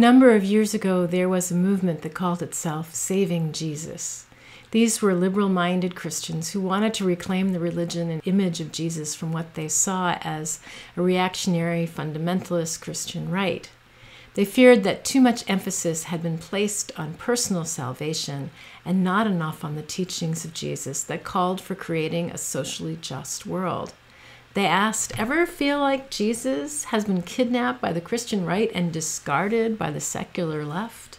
number of years ago, there was a movement that called itself Saving Jesus. These were liberal minded Christians who wanted to reclaim the religion and image of Jesus from what they saw as a reactionary, fundamentalist Christian right. They feared that too much emphasis had been placed on personal salvation and not enough on the teachings of Jesus that called for creating a socially just world. They asked, Ever feel like Jesus has been kidnapped by the Christian right and discarded by the secular left?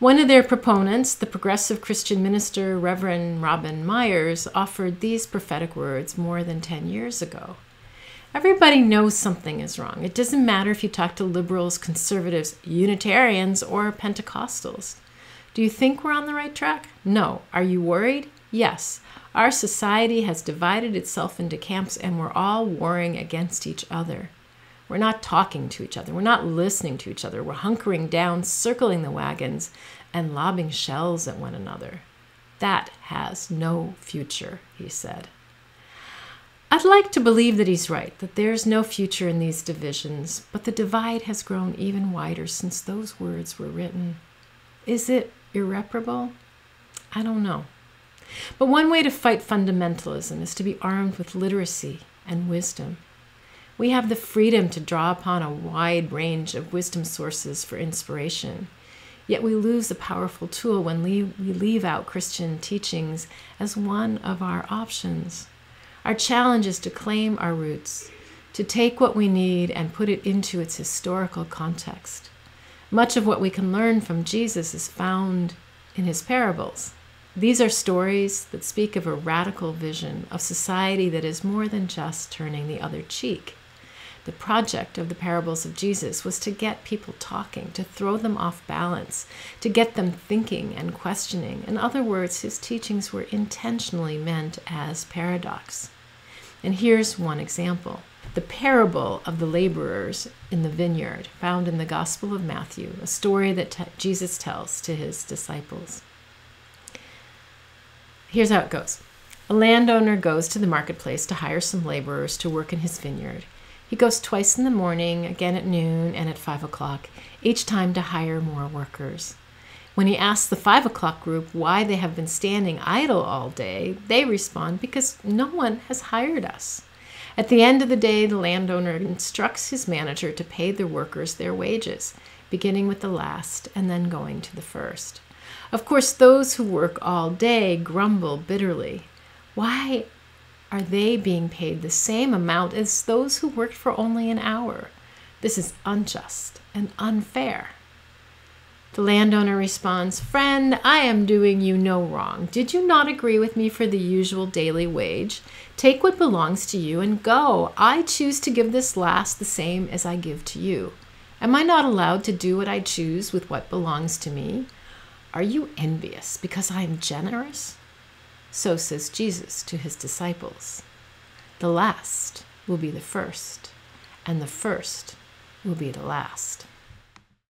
One of their proponents, the progressive Christian minister Reverend Robin Meyers, offered these prophetic words more than 10 years ago. Everybody knows something is wrong. It doesn't matter if you talk to liberals, conservatives, Unitarians, or Pentecostals. Do you think we're on the right track? No. Are you worried? Yes. Our society has divided itself into camps and we're all warring against each other. We're not talking to each other. We're not listening to each other. We're hunkering down, circling the wagons, and lobbing shells at one another. That has no future, he said. I'd like to believe that he's right, that there's no future in these divisions, but the divide has grown even wider since those words were written. Is it irreparable? I don't know. But one way to fight fundamentalism is to be armed with literacy and wisdom. We have the freedom to draw upon a wide range of wisdom sources for inspiration. Yet we lose a powerful tool when we leave out Christian teachings as one of our options. Our challenge is to claim our roots, to take what we need and put it into its historical context. Much of what we can learn from Jesus is found in his parables. These are stories that speak of a radical vision of society that is more than just turning the other cheek. The project of the parables of Jesus was to get people talking, to throw them off balance, to get them thinking and questioning. In other words, his teachings were intentionally meant as paradox. And here's one example the parable of the laborers in the vineyard, found in the Gospel of Matthew, a story that Jesus tells to his disciples. Here's how it goes A landowner goes to the marketplace to hire some laborers to work in his vineyard. He goes twice in the morning, again at noon, and at five o'clock, each time to hire more workers. When he asks the five o'clock group why they have been standing idle all day, they respond, Because no one has hired us. At the end of the day, the landowner instructs his manager to pay the workers their wages, beginning with the last and then going to the first. Of course, those who work all day grumble bitterly. Why are they being paid the same amount as those who worked for only an hour? This is unjust and unfair. The landowner responds, Friend, I am doing you no wrong. Did you not agree with me for the usual daily wage? Take what belongs to you and go. I choose to give this last the same as I give to you. Am I not allowed to do what I choose with what belongs to me? Are you envious because I am generous? So says Jesus to his disciples. The last will be the first, and the first will be the last.